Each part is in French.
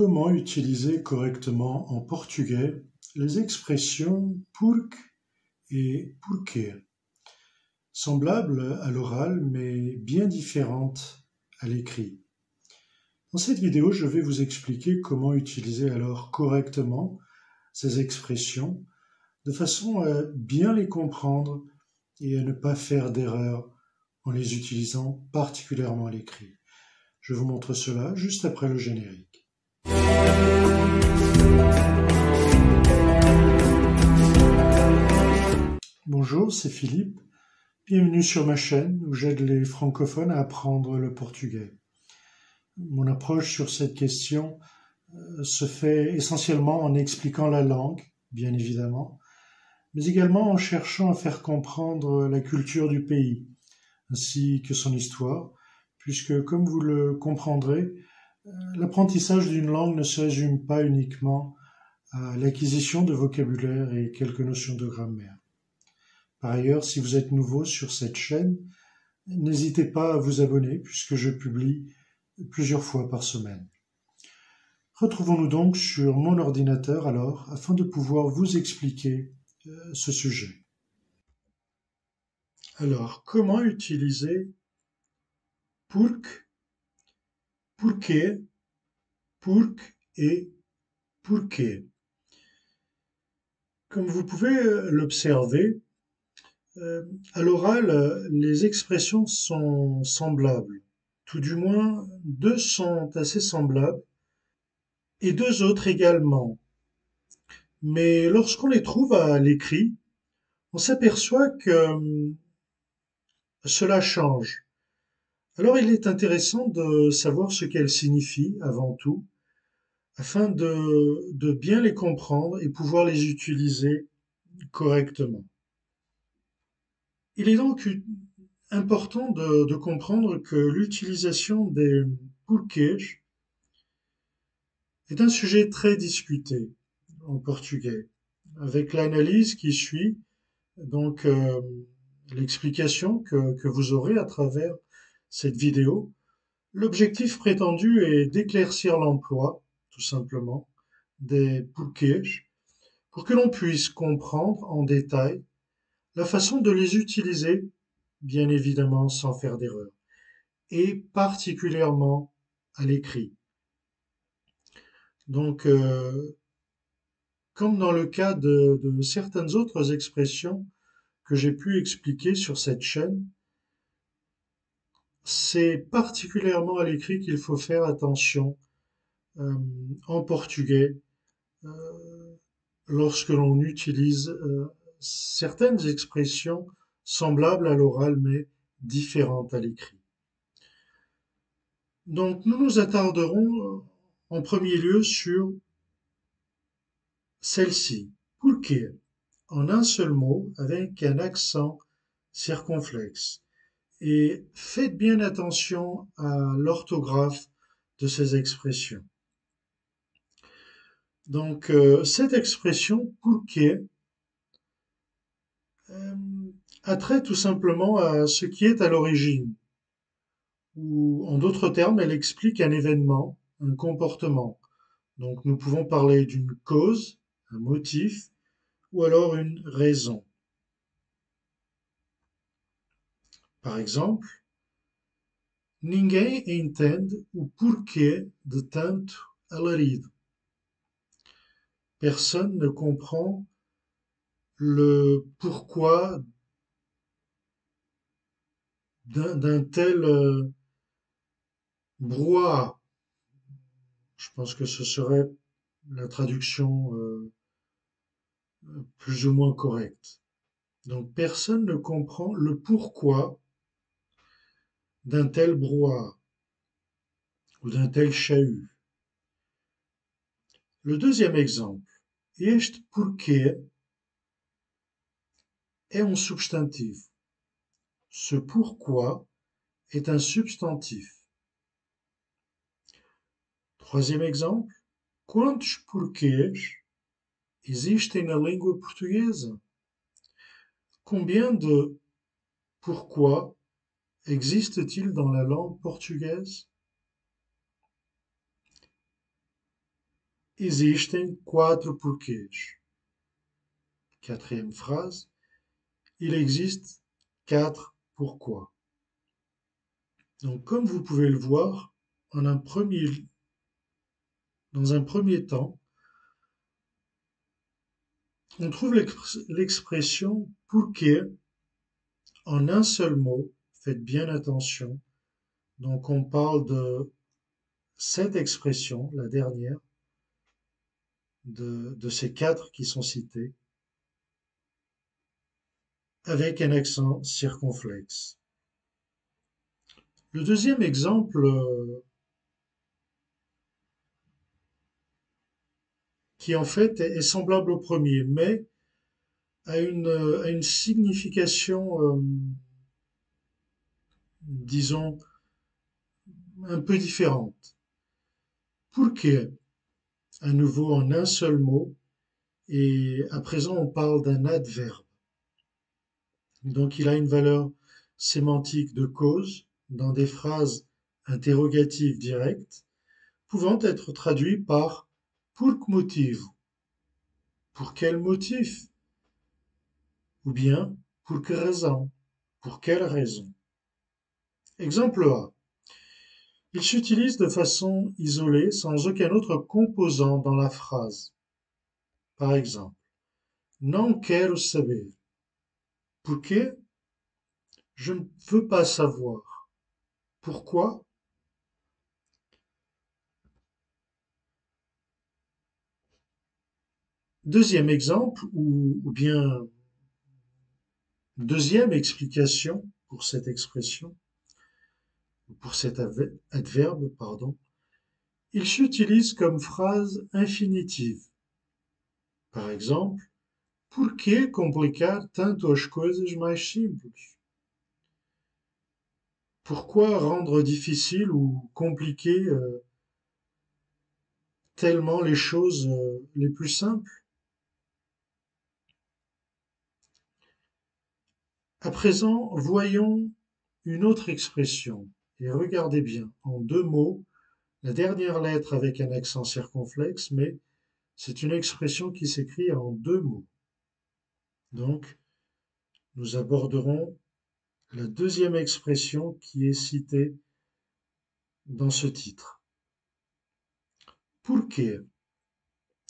Comment utiliser correctement en portugais les expressions porque et porquê, semblables à l'oral mais bien différentes à l'écrit Dans cette vidéo, je vais vous expliquer comment utiliser alors correctement ces expressions de façon à bien les comprendre et à ne pas faire d'erreur en les utilisant particulièrement à l'écrit. Je vous montre cela juste après le générique. Bonjour, c'est Philippe. Bienvenue sur ma chaîne où j'aide les francophones à apprendre le portugais. Mon approche sur cette question euh, se fait essentiellement en expliquant la langue, bien évidemment, mais également en cherchant à faire comprendre la culture du pays, ainsi que son histoire, puisque, comme vous le comprendrez, l'apprentissage d'une langue ne se résume pas uniquement à l'acquisition de vocabulaire et quelques notions de grammaire. Par ailleurs, si vous êtes nouveau sur cette chaîne, n'hésitez pas à vous abonner puisque je publie plusieurs fois par semaine. Retrouvons-nous donc sur mon ordinateur alors afin de pouvoir vous expliquer euh, ce sujet. Alors, comment utiliser pourk, pourqué, pourk et pourqué Comme vous pouvez euh, l'observer, euh, à l'oral, les expressions sont semblables. Tout du moins, deux sont assez semblables et deux autres également. Mais lorsqu'on les trouve à l'écrit, on s'aperçoit que hum, cela change. Alors il est intéressant de savoir ce qu'elles signifient avant tout, afin de, bien les comprendre et pouvoir les utiliser correctement. Il est donc important de, comprendre que l'utilisation des porquês est un sujet très discuté en portugais, avec l'analyse qui suit, donc euh, l'explication que, vous aurez à travers cette vidéo. L'objectif prétendu est d'éclaircir l'emploi, tout simplement, des porquês, pour que l'on puisse comprendre en détail la façon de les utiliser, bien évidemment sans faire d'erreur, et particulièrement à l'écrit. Donc, euh, comme dans le cas de certaines autres expressions que j'ai pu expliquer sur cette chaîne, c'est particulièrement à l'écrit qu'il faut faire attention euh, en portugais euh, lorsque l'on utilise certaines expressions semblables à l'oral mais différentes à l'écrit. Donc nous nous attarderons en premier lieu sur celle-ci, pulque, en un seul mot avec un accent circonflexe. Et faites bien attention à l'orthographe de ces expressions. Donc euh, cette expression pulque euh, a trait tout simplement à ce qui est à l'origine, ou en d'autres termes, elle explique un événement, un comportement. Donc nous pouvons parler d'une cause, un motif, ou alors une raison. Par exemple, ninguém entende o porquê de tanto alarido. Personne ne comprend le pourquoi d'un tel euh, brouhaha. Je pense que ce serait la traduction euh, plus ou moins correcte. Donc personne ne comprend le pourquoi d'un tel brouhaha ou d'un tel chahut. Le deuxième exemple. Este porquê est un substantif. Ce pourquoi est un substantif. Troisième exemple. Quantos porquês existem na língua portuguesa? Combien de pourquoi existe-t-il dans la langue portugaise? existem quatro porquês. Quatrième phrase, il existe quatre pourquoi. Donc, comme vous pouvez le voir, dans un premier temps, on trouve l'expression pourquoi en un seul mot. Faites bien attention. Donc, on parle de cette expression, la dernière, de, ces quatre qui sont cités, avec un accent circonflexe. Le deuxième exemple qui en fait est, semblable au premier, mais a une, a une signification, euh, disons, un peu différente. Pourquoi à nouveau en un seul mot, et à présent on parle d'un adverbe. Donc il a une valeur sémantique de cause dans des phrases interrogatives directes, pouvant être traduit par pour quel motif? Pour quel motif? Ou bien pour quelle raison? Pour quelle raison? Exemple A. Il s'utilise de façon isolée sans aucun autre composant dans la phrase. Par exemple, non quero saber. Pourquoi Je ne veux pas savoir. Pourquoi? Deuxième exemple, ou, ou bien deuxième explication pour cette expression pour cet adverbe, pardon, il s'utilise comme phrase infinitive. Par exemple, por que complicar tanto as coisas mais simples? Pourquoi rendre difficile ou compliquer euh, tellement les choses euh, les plus simples? À présent, voyons une autre expression et regardez bien, en deux mots, la dernière lettre avec un accent circonflexe, mais c'est une expression qui s'écrit en deux mots. Donc, nous aborderons la deuxième expression qui est citée dans ce titre. Porque.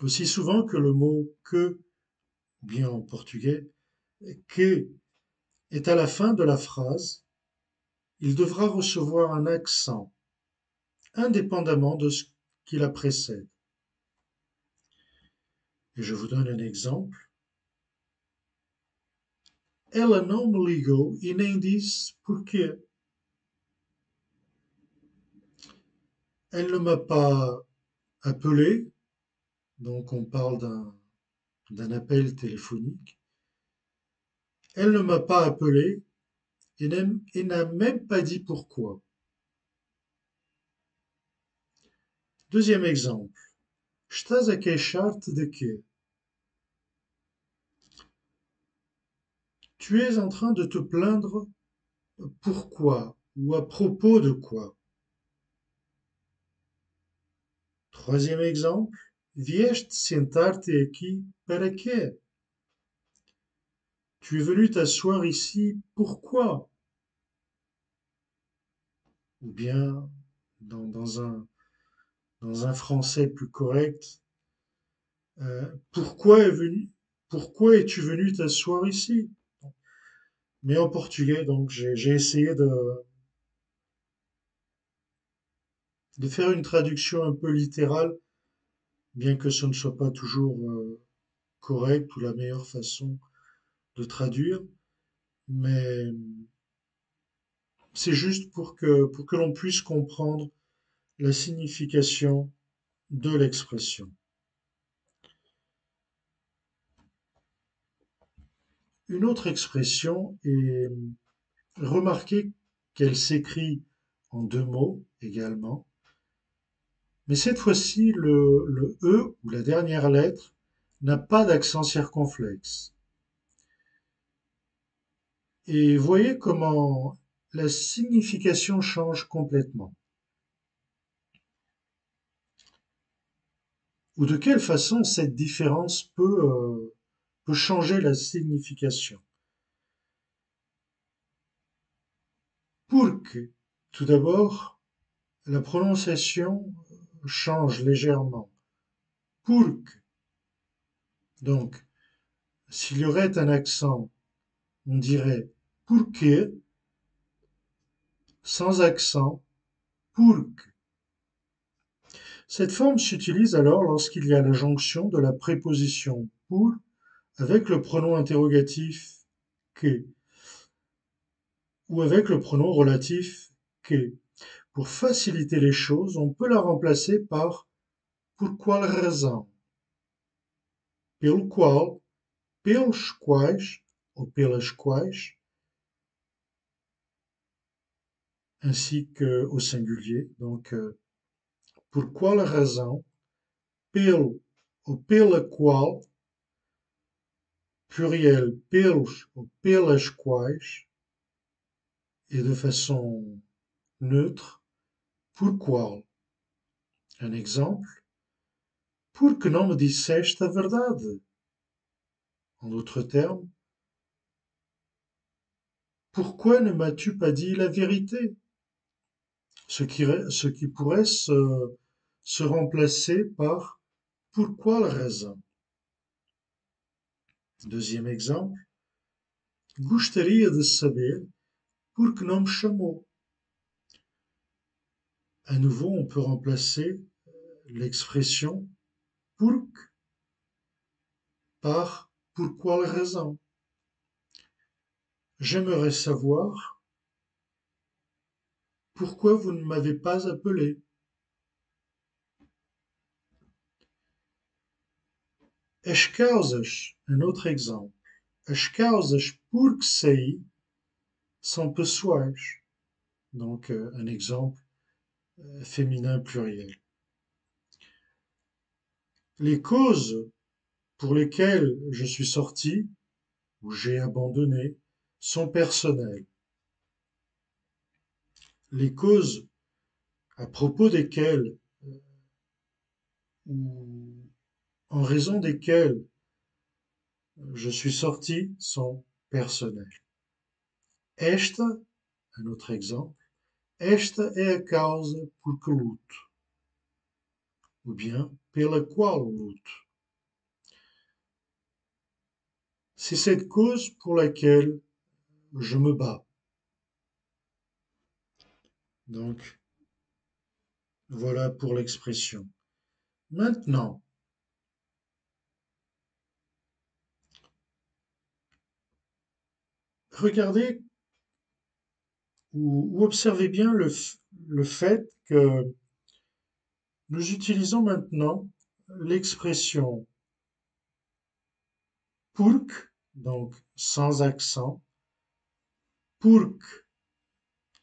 Aussi souvent que le mot que, bien en portugais, que est à la fin de la phrase, il devra recevoir un accent, indépendamment de ce qui la précède. Et je vous donne un exemple. Ela não me ligou e nem. Elle ne m'a pas appelé, donc on parle d'un appel téléphonique. Elle ne m'a pas appelé et n'a même pas dit pourquoi. Deuxième exemple. A de quê? Tu es en train de te plaindre pourquoi ou à propos de quoi? Troisième exemple. Vieste aqui para? Tu es venu t'asseoir ici pourquoi? Ou bien dans, un, français plus correct, euh, pourquoi, es-tu venu t'asseoir ici? Mais en portugais, donc j'ai essayé de, de faire une traduction un peu littérale, bien que ce ne soit pas toujours euh, correct ou la meilleure façon de traduire, mais c'est juste pour que, pour que l'on puisse comprendre la signification de l'expression. Une autre expression est remarquez qu'elle s'écrit en deux mots également, mais cette fois-ci le, le E ou la dernière lettre n'a pas d'accent circonflexe. Et voyez comment la signification change complètement. ou de quelle façon cette différence peut, euh, peut changer la signification? Pourque, tout d'abord, la prononciation change légèrement. Pourque. Donc, s'il y aurait un accent, on dirait pourque, sans accent, pourque. Cette forme s'utilise alors lorsqu'il y a la jonction de la préposition pour avec le pronom interrogatif que ou avec le pronom relatif que. Pour faciliter les choses, on peut la remplacer par pour quelle raison? Pelo qual, pelos quais ou pelas quais, ainsi qu'au singulier. Donc, euh, por qual razão, pelo ou pela qual, pluriel pelos ou pelas quais, et de façon neutre, por Un exemple, porque não me disseste a verdade? En d'autres termes, pourquoi ne m'as-tu pas dit la vérité? Ce qui, ce qui pourrait se, se remplacer par pourquoi la raison. Deuxième exemple, gostaria de saber por que não me. À nouveau, on peut remplacer l'expression pour par pourquoi la raison. J'aimerais savoir pourquoi vous ne m'avez pas appelé? Un autre exemple. As que. Donc, euh, un exemple euh, féminin pluriel. Les causes pour lesquelles je suis sorti ou j'ai abandonné sont personnelles. Les causes à propos desquelles ou en raison desquelles je suis sorti sont personnelles. Esta, un autre exemple, esta é a causa por que luto, ou bien pela qual luto. C'est cette cause pour laquelle je me bats. Donc, voilà pour l'expression. Maintenant, regardez ou, observez bien le, fait que nous utilisons maintenant l'expression pourk, donc sans accent, pourk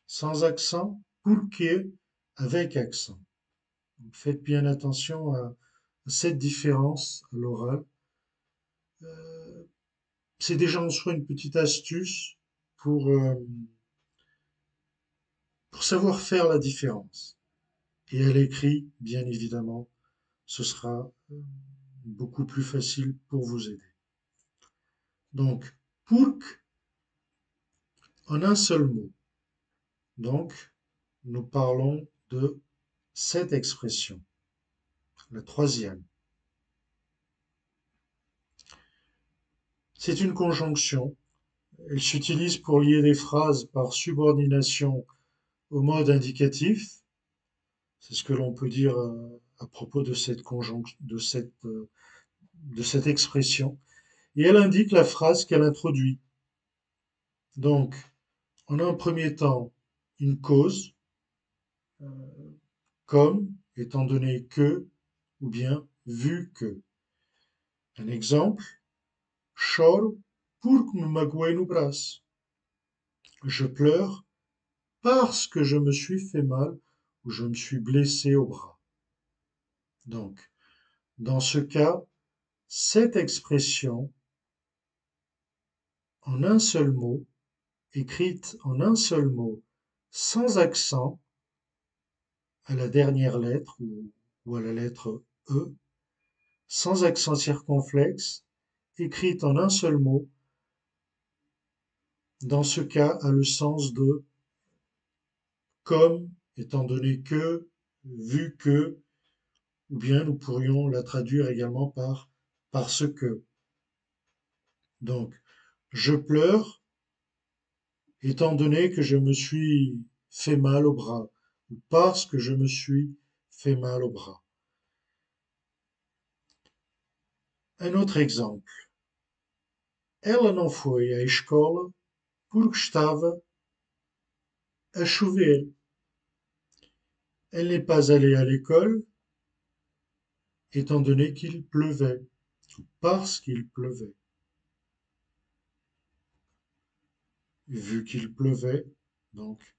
sans accent, pourque avec accent. faites bien attention à, cette différence à l'oral. Euh, c'est déjà en soi une petite astuce pour, euh, pour savoir faire la différence. Et à l'écrit, bien évidemment, ce sera euh, beaucoup plus facile pour vous aider. Donc, pourk en un seul mot. Donc, nous parlons de cette expression, la troisième. C'est une conjonction. Elle s'utilise pour lier des phrases par subordination au mode indicatif. C'est ce que l'on peut dire euh, à propos de cette conjonction, de cette, euh, de cette expression. Et elle indique la phrase qu'elle introduit. Donc, en un premier temps, une cause, comme, étant donné que, ou bien vu que. Un exemple, Choro porque me magoei no braço. Je pleure parce que je me suis fait mal ou je me suis blessé au bras. Donc, dans ce cas, cette expression, en un seul mot, écrite en un seul mot, sans accent, à la dernière lettre ou, à la lettre E, sans accent circonflexe, écrite en un seul mot, dans ce cas a le sens de comme, étant donné que, vu que, ou bien nous pourrions la traduire également par parce que. Donc, je pleure étant donné que je me suis fait mal au bras, ou parce que je me suis fait mal au bras. Un autre exemple. Ela não à escola porque estava. Elle n'est pas allée à l'école étant donné qu'il pleuvait, parce qu'il pleuvait. Vu qu'il pleuvait, donc,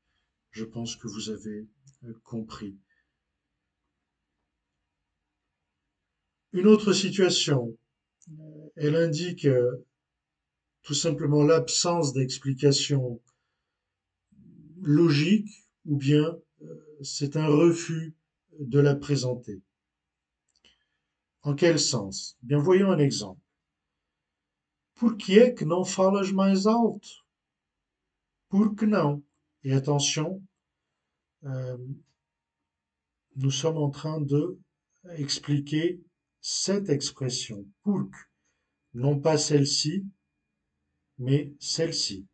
je pense que vous avez compris. Une autre situation, euh, elle indique euh, tout simplement l'absence d'explication logique ou bien c'est un refus de la présenter. En quel sens? Bien, voyons un exemple. Por que é que não falas mais alto Por que Et attention, euh, nous sommes en train de expliquer cette expression. Pour que, non pas celle-ci, mais celle-ci.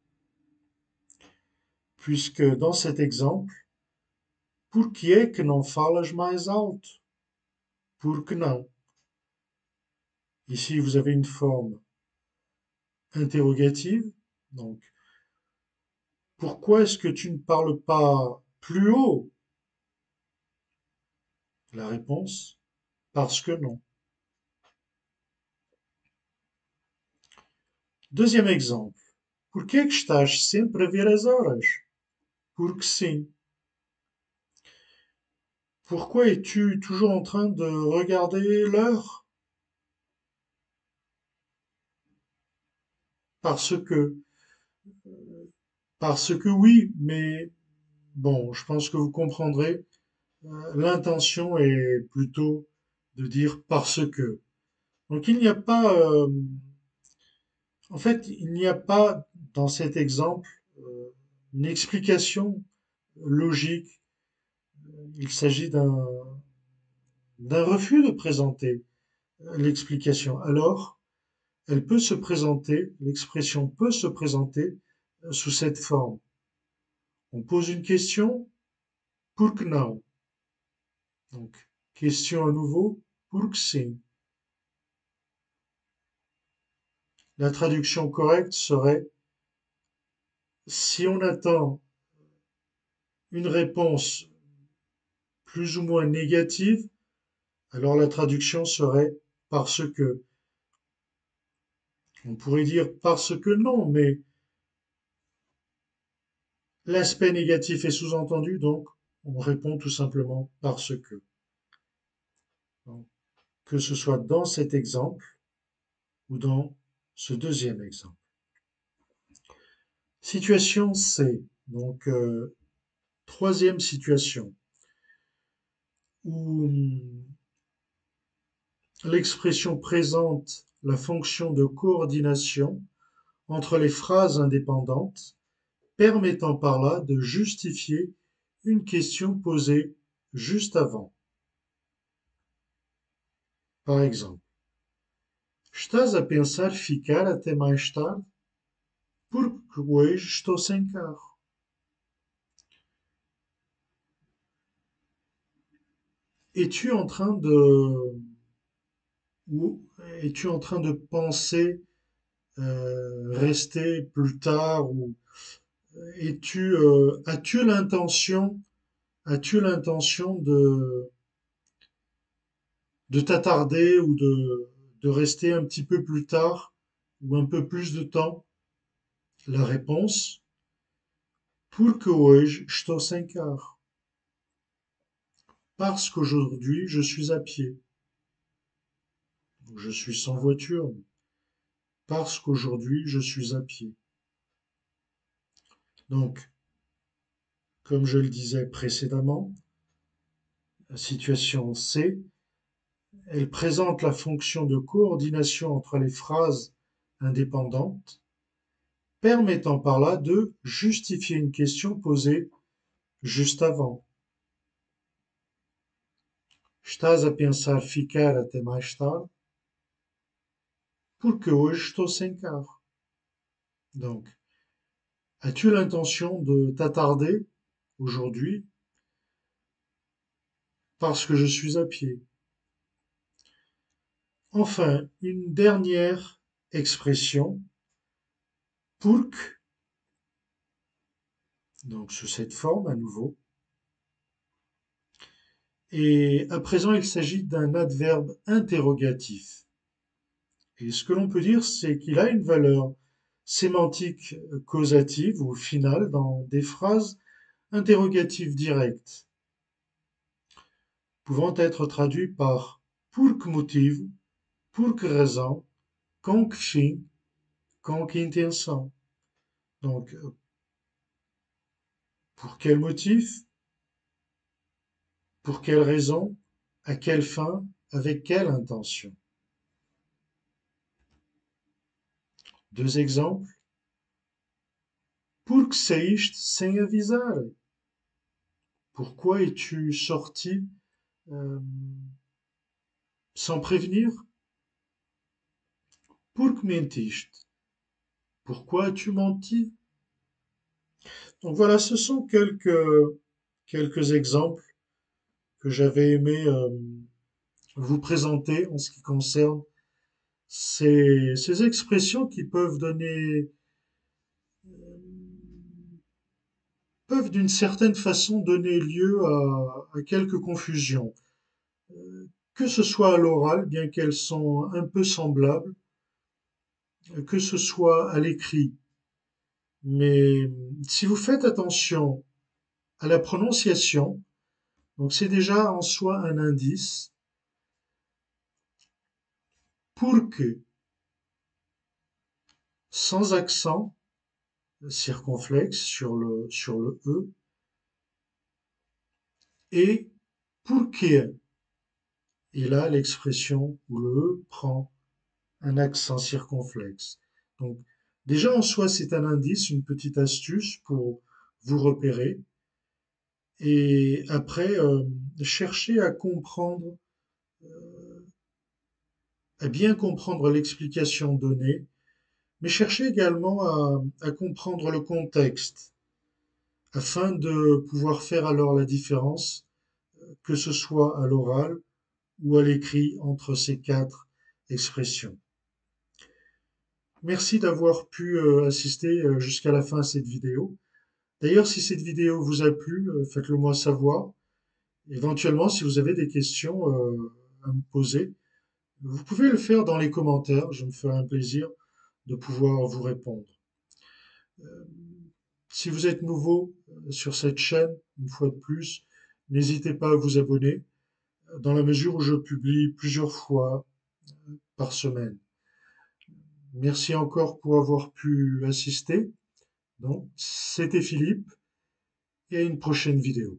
Puisque dans cet exemple, Por que é que não falas mais alto? Por que não? Ici, vous avez une forme interrogative. Donc, pourquoi est-ce que tu ne parles pas plus haut? La réponse, parce que non. Deuxième exemple. Por que estás sempre a. Pourquoi es-tu toujours en train de regarder l'heure? Parce que. Parce que oui, mais bon, je pense que vous comprendrez. Euh, l'intention est plutôt de dire parce que. Donc il n'y a pas. Euh, en fait, il n'y a pas dans cet exemple euh, une explication logique il s'agit d'un refus de présenter l'explication. Alors, elle peut se présenter, l'expression peut se présenter sous cette forme. On pose une question, pour que non. Donc, question à nouveau, pour que si. La traduction correcte serait si on attend une réponse plus ou moins négative, alors la traduction serait parce que. On pourrait dire parce que non, mais l'aspect négatif est sous-entendu, donc on répond tout simplement parce que. que ce soit dans cet exemple ou dans ce deuxième exemple. Situation C. Donc, euh, troisième situation où l'expression présente la fonction de coordination entre les phrases indépendantes, permettant par là de justifier une question posée juste avant. Par exemple, Estás a pensar ficar até mais tarde? Porque hoje estou sem carro. es-tu en train de ou es-tu en train de penser euh, rester plus tard ou es-tu euh, as-tu l'intention as-tu l'intention de de t'attarder ou de, de rester un petit peu plus tard ou un peu plus de temps? La réponse Pour que hoje estou sem carro parce qu'aujourd'hui je suis à pied. Je suis sans voiture, parce qu'aujourd'hui je suis à pied. Donc, comme je le disais précédemment, la situation C, Elle présente la fonction de coordination entre les phrases indépendantes, permettant par là de justifier une question posée juste avant. Estás a pensar ficar até mais tarde? Porque hoje estou sem carro. Donc, as-tu l'intention de t'attarder aujourd'hui parce que je suis à pied? Enfin, une dernière expression, pourque, donc sous cette forme à nouveau. Et à présent, il s'agit d'un adverbe interrogatif. Et ce que l'on peut dire, c'est qu'il a une valeur sémantique causative ou finale dans des phrases interrogatives directes, pouvant être traduites par pour que motif, pour que raison, com que fim, com que intention. Donc, pour quel motif, pour quelle raison, à quelle fin, avec quelle intention. Deux exemples. Que? Pourquoi es-tu sorti euh, sans prévenir? Que Pourquoi as-tu menti? Donc voilà, ce sont quelques, quelques exemples que j'avais aimé euh, vous présenter en ce qui concerne ces, ces expressions qui peuvent donner euh, peuvent d'une certaine façon donner lieu à, à quelques confusions. Euh, que ce soit à l'oral, bien qu'elles sont un peu semblables, que ce soit à l'écrit. Mais si vous faites attention à la prononciation, donc c'est déjà en soi un indice, pour que, sans accent circonflexe sur le, sur le E, et pour que, et là l'expression où le E prend un accent circonflexe. Donc, déjà en soi, c'est un indice, une petite astuce pour vous repérer. Et après, euh, chercher à comprendre, euh, à bien comprendre l'explication donnée, mais chercher également à, à comprendre le contexte, afin de pouvoir faire alors la différence, que ce soit à l'oral ou à l'écrit, entre ces quatre expressions. Merci d'avoir pu euh, assister euh, jusqu'à la fin à cette vidéo. D'ailleurs, si cette vidéo vous a plu, euh, faites-le moi savoir. Éventuellement, si vous avez des questions à me poser, vous pouvez le faire dans les commentaires. Je me ferai un plaisir de pouvoir vous répondre. Si vous êtes nouveau sur cette chaîne, une fois de plus, n'hésitez pas à vous abonner dans la mesure où je publie plusieurs fois par semaine. Merci encore pour avoir pu assister. Donc, c'était Philippe et à une prochaine vidéo.